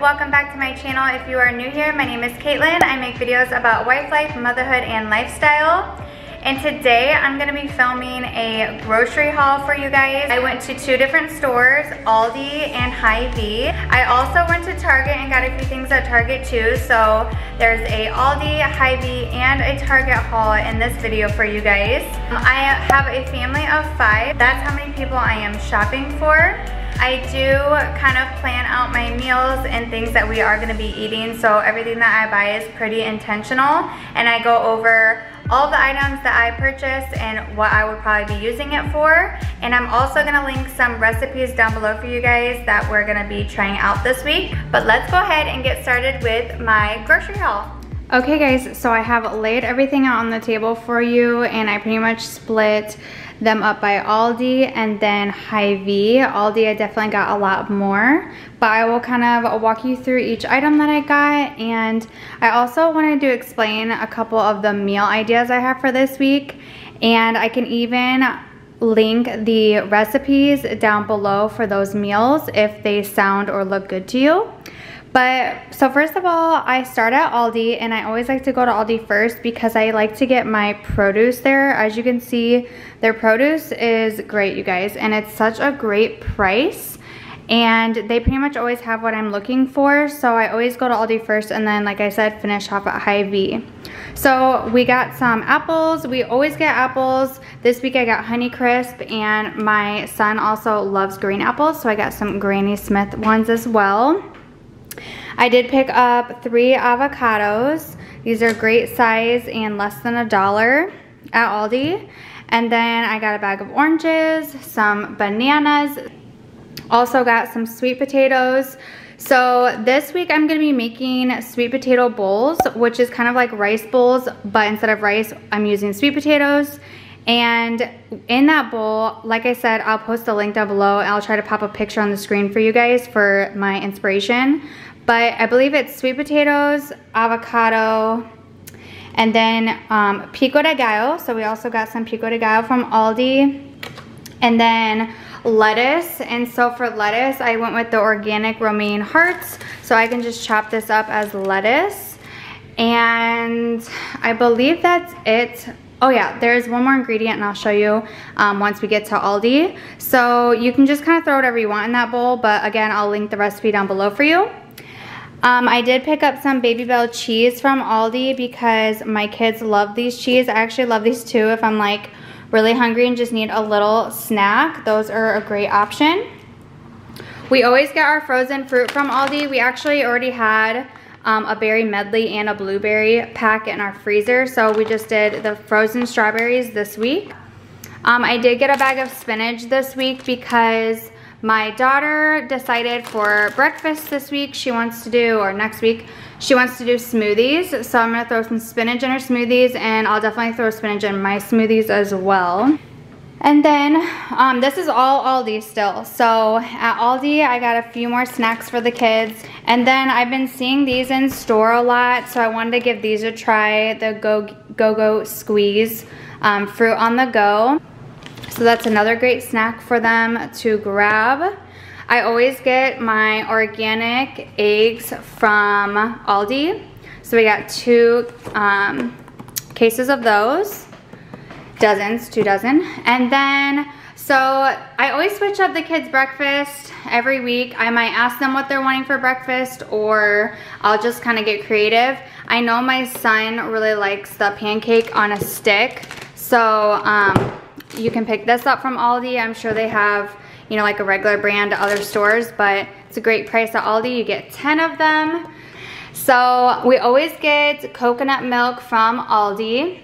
welcome back to my channel. If you are new here, my name is Kaitlin. I make videos about wife life, motherhood, and lifestyle. And today I'm gonna be filming a grocery haul for you guys. I went to two different stores, Aldi and Hy-Vee. I also went to Target and got a few things at Target too. So there's a Aldi, Hy-Vee, and a Target haul in this video for you guys. Um, I have a family of five. That's how many people I am shopping for. I do kind of plan out my meals and things that we are gonna be eating, so everything that I buy is pretty intentional, and I go over all the items that I purchased and what I would probably be using it for. And I'm also gonna link some recipes down below for you guys that we're gonna be trying out this week. But let's go ahead and get started with my grocery haul. Okay guys, so I have laid everything out on the table for you and I pretty much split them up by Aldi and then Hy-Vee. Aldi I definitely got a lot more, but I will kind of walk you through each item that I got and I also wanted to explain a couple of the meal ideas I have for this week and I can even link the recipes down below for those meals if they sound or look good to you. But so first of all, I start at Aldi and I always like to go to Aldi first because I like to get my produce there. As you can see, their produce is great, you guys, and it's such a great price. And they pretty much always have what I'm looking for. So I always go to Aldi first and then, like I said, finish off at Hy-Vee. So we got some apples. We always get apples. This week I got Honeycrisp and my son also loves green apples. So I got some Granny Smith ones as well. I did pick up three avocados. These are great size and less than a dollar at Aldi. And then I got a bag of oranges, some bananas, also got some sweet potatoes. So this week I'm gonna be making sweet potato bowls, which is kind of like rice bowls, but instead of rice, I'm using sweet potatoes. And in that bowl, like I said, I'll post a link down below. I'll try to pop a picture on the screen for you guys for my inspiration. But I believe it's sweet potatoes, avocado, and then um, pico de gallo. So we also got some pico de gallo from Aldi. And then lettuce. And so for lettuce, I went with the organic romaine hearts. So I can just chop this up as lettuce. And I believe that's it. Oh yeah, there's one more ingredient and I'll show you um, once we get to Aldi. So you can just kind of throw whatever you want in that bowl, but again, I'll link the recipe down below for you. Um, I did pick up some Babybel cheese from Aldi because my kids love these cheese. I actually love these too if I'm like really hungry and just need a little snack. Those are a great option. We always get our frozen fruit from Aldi. We actually already had um, a berry medley and a blueberry pack in our freezer. So we just did the frozen strawberries this week. Um, I did get a bag of spinach this week because my daughter decided for breakfast this week she wants to do, or next week, she wants to do smoothies. So I'm gonna throw some spinach in her smoothies and I'll definitely throw spinach in my smoothies as well. And then, um, this is all Aldi still. So at Aldi, I got a few more snacks for the kids. And then I've been seeing these in store a lot, so I wanted to give these a try, the Go Go, -Go Squeeze um, Fruit on the Go. So that's another great snack for them to grab. I always get my organic eggs from Aldi. So we got two um, cases of those, dozens, two dozen. And then, so I always switch up the kids' breakfast every week. I might ask them what they're wanting for breakfast or I'll just kind of get creative. I know my son really likes the pancake on a stick. So um, you can pick this up from Aldi. I'm sure they have, you know, like a regular brand at other stores, but it's a great price at Aldi. You get 10 of them. So we always get coconut milk from Aldi.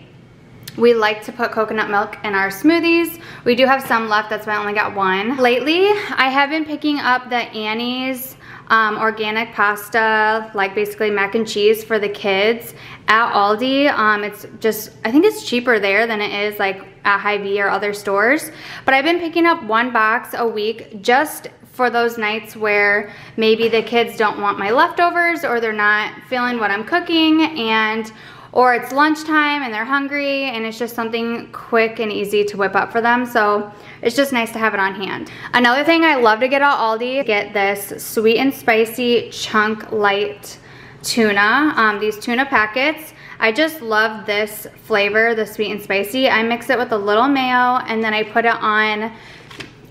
We like to put coconut milk in our smoothies. We do have some left, that's why I only got one. Lately, I have been picking up the Annie's um, organic pasta, like basically mac and cheese for the kids at Aldi. Um, it's just, I think it's cheaper there than it is like at Hy-Vee or other stores. But I've been picking up one box a week just for those nights where maybe the kids don't want my leftovers or they're not feeling what I'm cooking and or it's lunchtime and they're hungry and it's just something quick and easy to whip up for them. So it's just nice to have it on hand. Another thing I love to get at Aldi, get this sweet and spicy chunk light tuna. Um, these tuna packets, I just love this flavor, the sweet and spicy. I mix it with a little mayo and then I put it on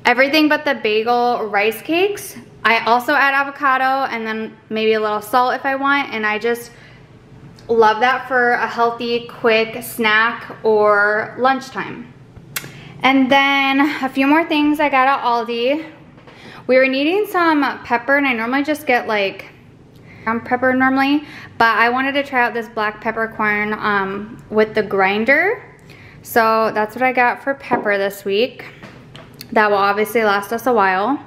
everything but the bagel rice cakes. I also add avocado and then maybe a little salt if I want and I just love that for a healthy, quick snack or lunchtime. And then a few more things I got at Aldi. We were needing some pepper and I normally just get like ground pepper normally, but I wanted to try out this black peppercorn um, with the grinder. So that's what I got for pepper this week. That will obviously last us a while.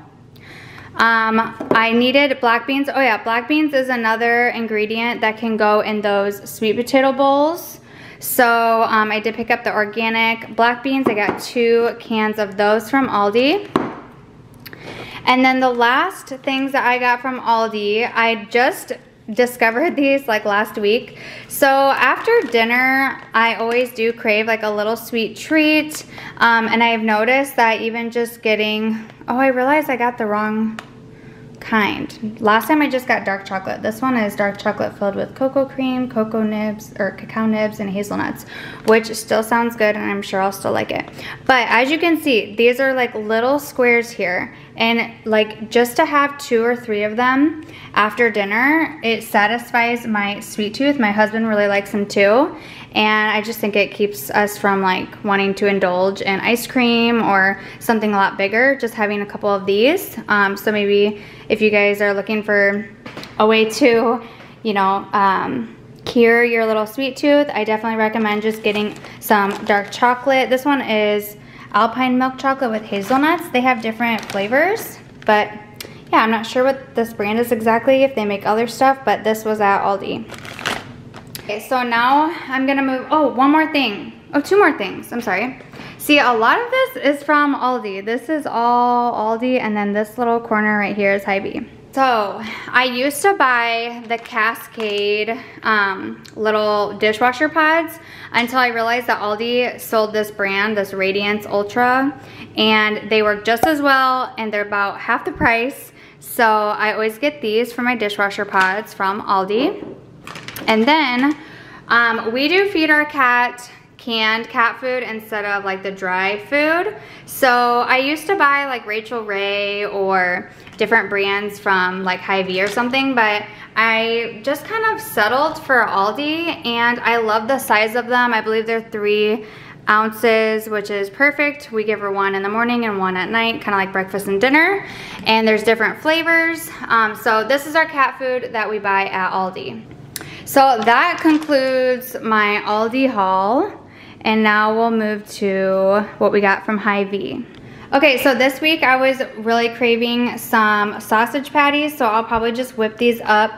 Um, I needed black beans. Oh yeah, black beans is another ingredient that can go in those sweet potato bowls. So um, I did pick up the organic black beans. I got two cans of those from Aldi. And then the last things that I got from Aldi, I just discovered these like last week. So after dinner, I always do crave like a little sweet treat. Um, and I've noticed that even just getting, oh, I realized I got the wrong kind. Last time I just got dark chocolate. This one is dark chocolate filled with cocoa cream, cocoa nibs, or cacao nibs, and hazelnuts, which still sounds good and I'm sure I'll still like it. But as you can see, these are like little squares here. And like just to have two or three of them after dinner, it satisfies my sweet tooth. My husband really likes them too. And I just think it keeps us from like wanting to indulge in ice cream or something a lot bigger, just having a couple of these. Um, so maybe if you guys are looking for a way to, you know, um, cure your little sweet tooth, I definitely recommend just getting some dark chocolate. This one is Alpine milk chocolate with hazelnuts. They have different flavors, but yeah, I'm not sure what this brand is exactly, if they make other stuff, but this was at Aldi. Okay, so now I'm gonna move, oh, one more thing. Oh, two more things, I'm sorry. See, a lot of this is from Aldi. This is all Aldi, and then this little corner right here is Hy-Vee. So, I used to buy the Cascade um, little dishwasher pads until I realized that Aldi sold this brand, this Radiance Ultra, and they work just as well, and they're about half the price. So, I always get these for my dishwasher pods from Aldi. And then um, we do feed our cat canned cat food instead of like the dry food. So I used to buy like Rachael Ray or different brands from like Hy-Vee or something, but I just kind of settled for Aldi and I love the size of them. I believe they're three ounces, which is perfect. We give her one in the morning and one at night, kind of like breakfast and dinner. And there's different flavors. Um, so this is our cat food that we buy at Aldi. So that concludes my Aldi haul. And now we'll move to what we got from Hy-Vee. Okay, so this week I was really craving some sausage patties, so I'll probably just whip these up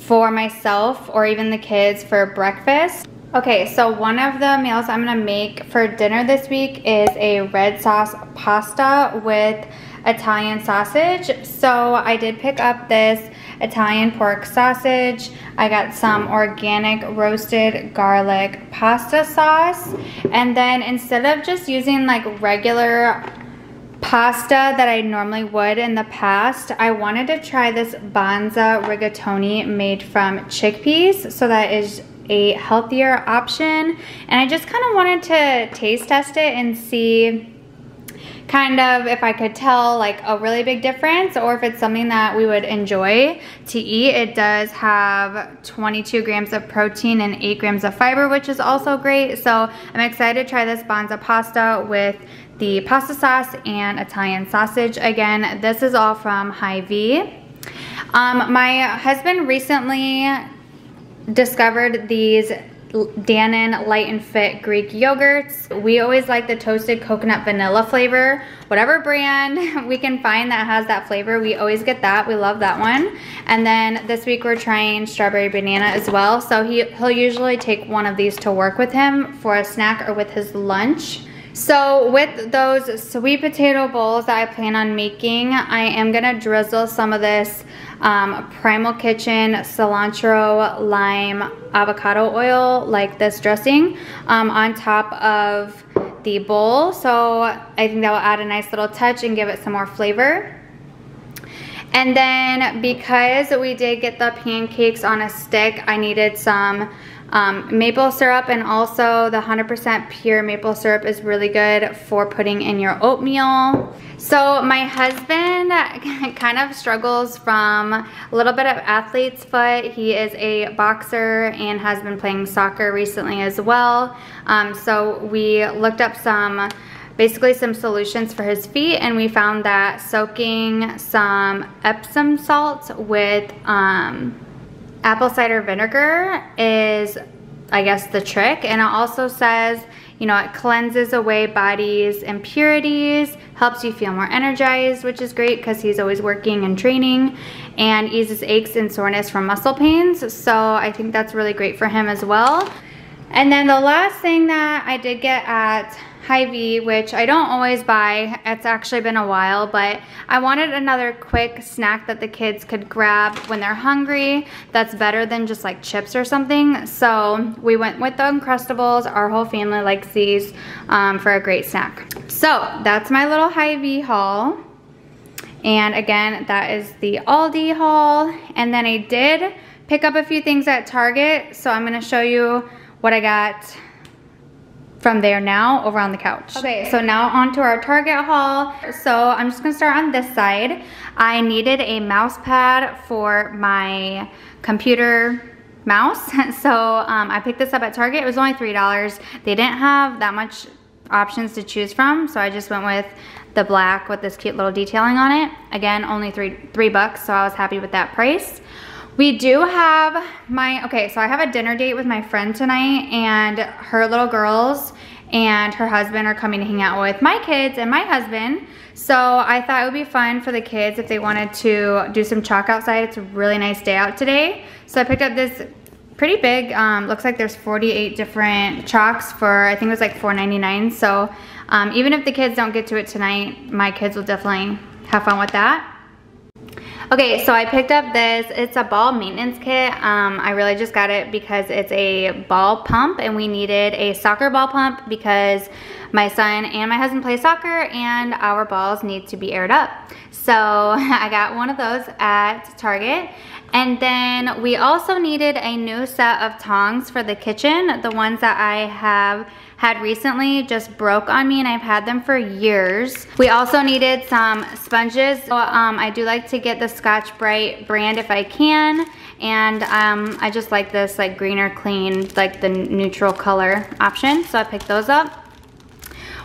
for myself or even the kids for breakfast. Okay, so one of the meals I'm gonna make for dinner this week is a red sauce pasta with Italian sausage. So I did pick up this Italian pork sausage. I got some organic roasted garlic pasta sauce. And then instead of just using like regular pasta that I normally would in the past, I wanted to try this Banza rigatoni made from chickpeas. So that is a healthier option. And I just kind of wanted to taste test it and see kind of if I could tell like a really big difference or if it's something that we would enjoy to eat. It does have 22 grams of protein and 8 grams of fiber, which is also great. So I'm excited to try this Banza pasta with the pasta sauce and Italian sausage. Again, this is all from Hy-Vee. Um, my husband recently discovered these Dannon Light and Fit Greek yogurts. We always like the toasted coconut vanilla flavor. Whatever brand we can find that has that flavor, we always get that. We love that one. And then this week we're trying strawberry banana as well. So he, he'll usually take one of these to work with him for a snack or with his lunch. So with those sweet potato bowls that I plan on making, I am gonna drizzle some of this um, Primal Kitchen cilantro lime avocado oil, like this dressing, um, on top of the bowl. So I think that will add a nice little touch and give it some more flavor. And then because we did get the pancakes on a stick, I needed some um, maple syrup and also the 100% pure maple syrup is really good for putting in your oatmeal. So my husband kind of struggles from a little bit of athlete's foot. He is a boxer and has been playing soccer recently as well. Um, so we looked up some basically some solutions for his feet and we found that soaking some Epsom salts with um, apple cider vinegar is I guess the trick. And it also says you know it cleanses away body's impurities helps you feel more energized which is great because he's always working and training and eases aches and soreness from muscle pains. So I think that's really great for him as well. And then the last thing that I did get at Hy-Vee, which I don't always buy. It's actually been a while, but I wanted another quick snack that the kids could grab when they're hungry that's better than just like chips or something. So we went with the Uncrustables. Our whole family likes these um, for a great snack. So that's my little Hy-Vee haul. And again, that is the Aldi haul. And then I did pick up a few things at Target. So I'm gonna show you what I got from there now over on the couch. Okay, so now onto our Target haul. So I'm just gonna start on this side. I needed a mouse pad for my computer mouse. So um, I picked this up at Target. It was only $3. They didn't have that much options to choose from. So I just went with the black with this cute little detailing on it. Again, only three, three bucks. So I was happy with that price. We do have my, okay, so I have a dinner date with my friend tonight and her little girls and her husband are coming to hang out with my kids and my husband. So I thought it would be fun for the kids if they wanted to do some chalk outside. It's a really nice day out today. So I picked up this pretty big, um, looks like there's 48 different chalks for, I think it was like $4.99. So um, even if the kids don't get to it tonight, my kids will definitely have fun with that. Okay, so I picked up this, it's a ball maintenance kit. Um, I really just got it because it's a ball pump and we needed a soccer ball pump because my son and my husband play soccer and our balls need to be aired up. So I got one of those at Target. And then we also needed a new set of tongs for the kitchen. The ones that I have had recently just broke on me and I've had them for years. We also needed some sponges. So, um, I do like to get the Scotch-Brite brand if I can. And um, I just like this like greener clean, like the neutral color option. So I picked those up.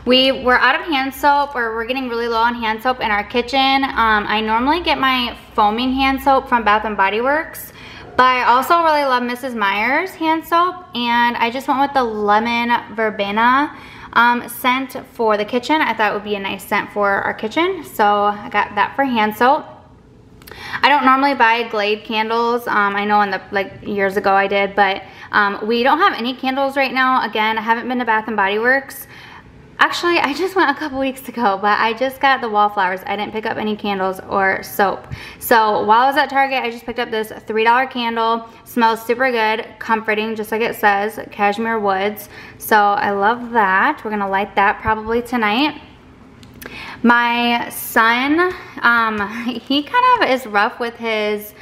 We were out of hand soap or we're getting really low on hand soap in our kitchen. Um, I normally get my foaming hand soap from Bath & Body Works. But I also really love Mrs. Meyer's hand soap and I just went with the lemon verbena um, scent for the kitchen. I thought it would be a nice scent for our kitchen. So I got that for hand soap. I don't normally buy Glade candles. Um, I know in the like years ago I did, but um, we don't have any candles right now. Again, I haven't been to Bath and Body Works. Actually, I just went a couple weeks ago, but I just got the wallflowers. I didn't pick up any candles or soap. So while I was at Target, I just picked up this $3 candle. Smells super good, comforting, just like it says, cashmere woods. So I love that. We're gonna light that probably tonight. My son, um, he kind of is rough with his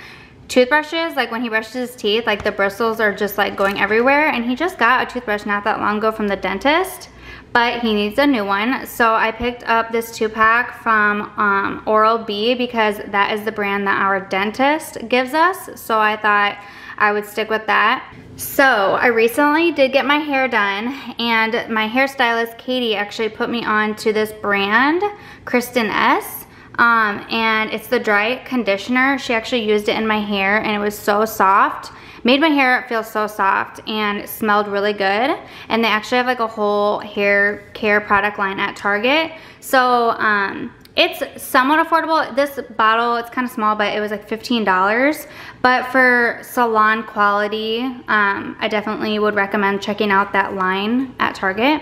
toothbrushes like when he brushes his teeth like the bristles are just like going everywhere and he just got a toothbrush not that long ago from the dentist but he needs a new one. So I picked up this two pack from um, Oral-B because that is the brand that our dentist gives us. So I thought I would stick with that. So I recently did get my hair done and my hairstylist Katie actually put me on to this brand, Kristin Ess. Um, and it's the dry conditioner. She actually used it in my hair and it was so soft. Made my hair feel so soft and smelled really good. And they actually have like a whole hair care product line at Target. So um, it's somewhat affordable. This bottle, it's kind of small, but it was like $15. But for salon quality, um, I definitely would recommend checking out that line at Target.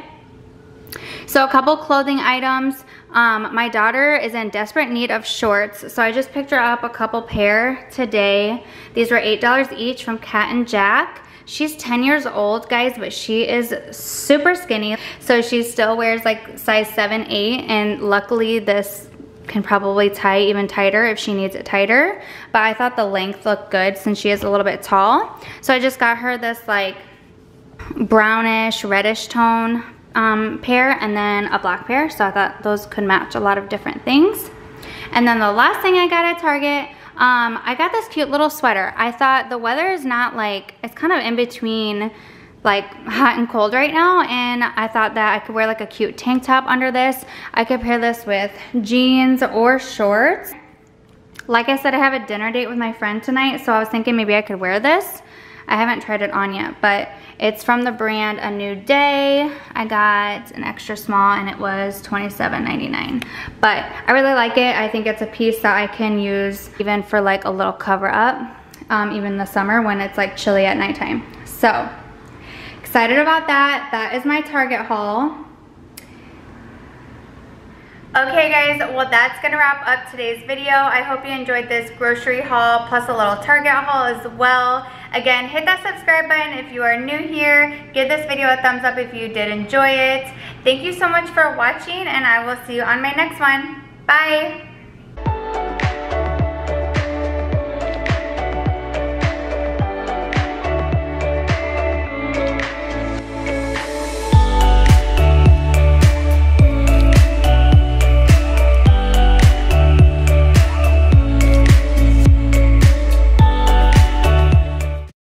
So a couple clothing items. Um, my daughter is in desperate need of shorts, so I just picked her up a couple pair today. These were $8 each from Cat and Jack. She's 10 years old, guys, but she is super skinny. So she still wears like size 7, 8, and luckily this can probably tie even tighter if she needs it tighter. But I thought the length looked good since she is a little bit tall. So I just got her this like brownish, reddish tone um, pair and then a black pair. So I thought those could match a lot of different things. And then the last thing I got at Target um, I got this cute little sweater. I thought the weather is not like, it's kind of in between like hot and cold right now and I thought that I could wear like a cute tank top under this. I could pair this with jeans or shorts. Like I said, I have a dinner date with my friend tonight, so I was thinking maybe I could wear this. I haven't tried it on yet, but it's from the brand A New Day. I got an extra small and it was $27.99. But I really like it. I think it's a piece that I can use even for like a little cover up, um, even the summer when it's like chilly at nighttime. So excited about that. That is my Target haul. Okay guys, well that's gonna wrap up today's video. I hope you enjoyed this grocery haul plus a little Target haul as well. Again, hit that subscribe button if you are new here. Give this video a thumbs up if you did enjoy it. Thank you so much for watching and I will see you on my next one. Bye!